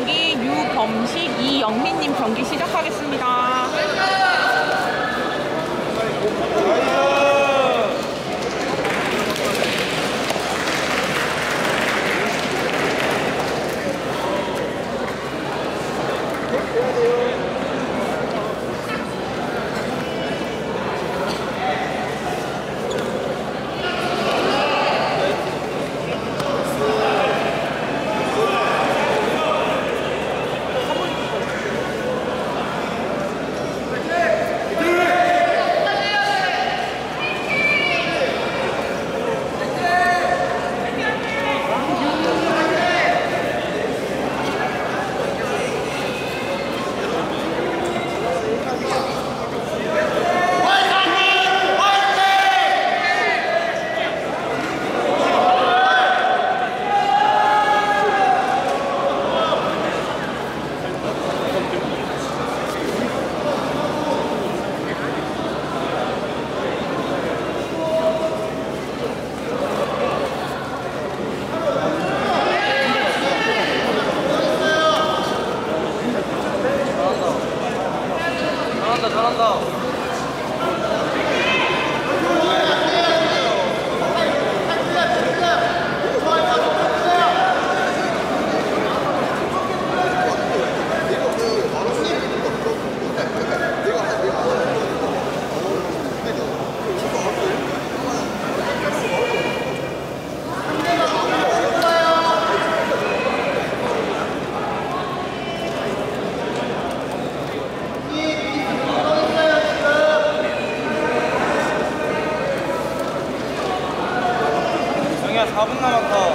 경기 유범식 이영민님 경기 시작하겠습니다. 잘한다 잘한다 4분 남았다.